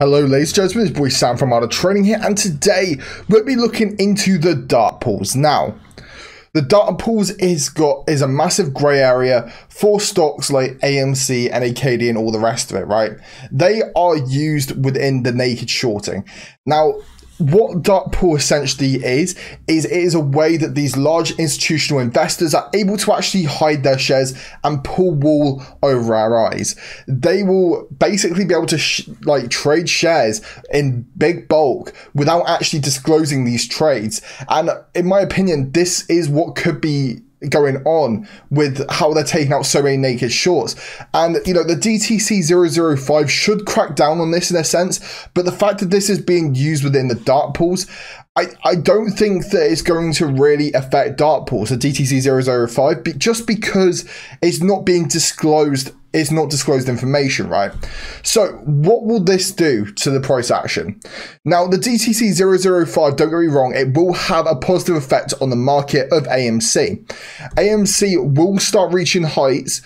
Hello ladies and gentlemen, it's boy Sam from Art of Trading here and today we'll be looking into the dark pools. Now, the dark pools is got is a massive grey area for stocks like AMC, and AKD and all the rest of it, right? They are used within the naked shorting. Now, what dark pool essentially is is it is a way that these large institutional investors are able to actually hide their shares and pull wool over our eyes. They will basically be able to sh- like trade shares in big bulk without actually disclosing these trades. And in my opinion this is what could be going on with how they're taking out so many naked shorts. And, you know, the DTC 005 should crack down on this in a sense, but the fact that this is being used within the dark pools, I, I don't think that it's going to really affect dark pools, the DTC 005, just because it's not being disclosed it's not disclosed information, right? So, what will this do to the price action? Now, the DTC 005, don't get me wrong, it will have a positive effect on the market of AMC. AMC will start reaching heights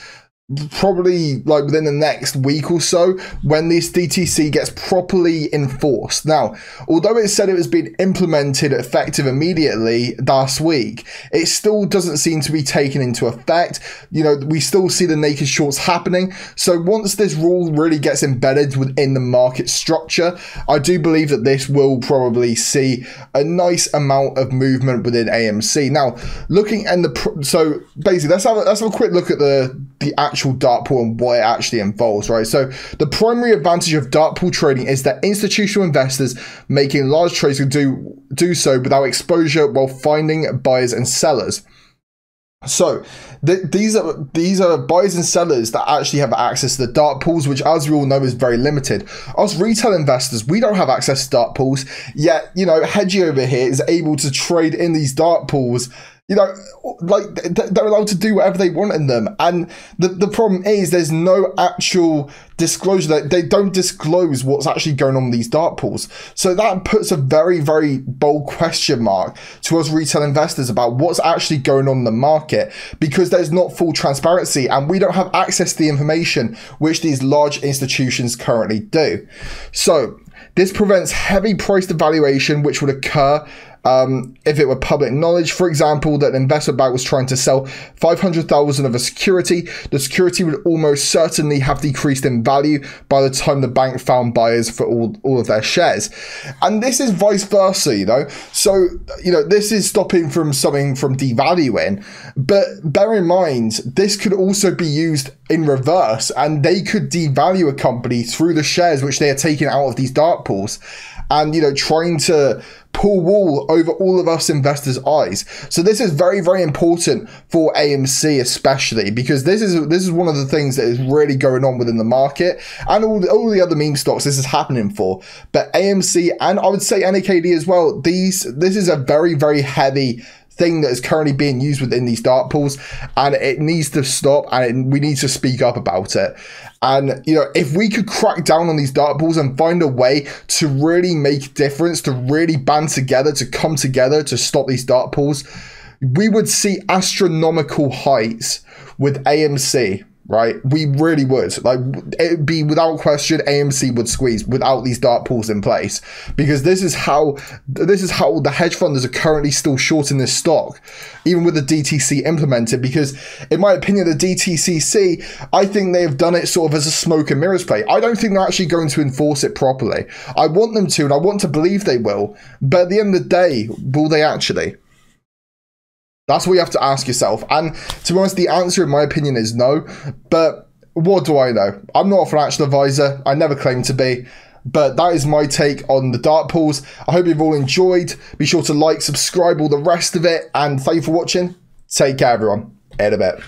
probably like within the next week or so when this DTC gets properly enforced. Now, although it said it was being implemented effective immediately last week, it still doesn't seem to be taken into effect. You know, we still see the naked shorts happening. So once this rule really gets embedded within the market structure, I do believe that this will probably see a nice amount of movement within AMC. Now, looking at the so basically let's have a, let's have a quick look at the the actual dark pool and what it actually involves, right? So the primary advantage of dark pool trading is that institutional investors making large trades can do do so without exposure while finding buyers and sellers. So th- these are these are buyers and sellers that actually have access to the dark pools, which, as we all know, is very limited. Us retail investors, we don't have access to dark pools. Yet, you know, Hedgie over here is able to trade in these dark pools you know, like they're allowed to do whatever they want in them. And the, the problem is there's no actual disclosure they don't disclose what's actually going on in these dark pools. So that puts a very, very bold question mark to us retail investors about what's actually going on in the market because there's not full transparency and we don't have access to the information which these large institutions currently do. So this prevents heavy price devaluation, which would occur um, if it were public knowledge, for example, that an investment bank was trying to sell 500,000 of a security, the security would almost certainly have decreased in value by the time the bank found buyers for all, all of their shares. And this is vice versa, you know. So, you know, this is stopping from something from devaluing, but bear in mind, this could also be used in reverse and they could devalue a company through the shares which they are taking out of these dark pools and, you know, trying to pull wool over all of us investors' eyes. So this is very, very important for AMC, especially because this is this is one of the things that is really going on within the market and all the, all the other meme stocks. This is happening for, but AMC and I would say NAKD as well. These this is a very, very heavy thing that is currently being used within these dark pools and it needs to stop and we need to speak up about it. And you know if we could crack down on these dark pools and find a way to really make difference to really band together to come together to stop these dark pools we would see astronomical heights with AMC right? We really would. Like, it'd be without question, AMC would squeeze without these dark pools in place because this is how this is how the hedge funders are currently still short in this stock, even with the DTC implemented. Because, in my opinion, the DTCC, I think they have done it sort of as a smoke and mirrors play. I don't think they're actually going to enforce it properly. I want them to, and I want to believe they will. But at the end of the day, will they actually? That's what you have to ask yourself. And to be honest, the answer, in my opinion, is no. But what do I know? I'm not a financial advisor. I never claim to be. But that is my take on the dark pools. I hope you've all enjoyed. Be sure to like, subscribe, all the rest of it. And thank you for watching. Take care, everyone. In a bit.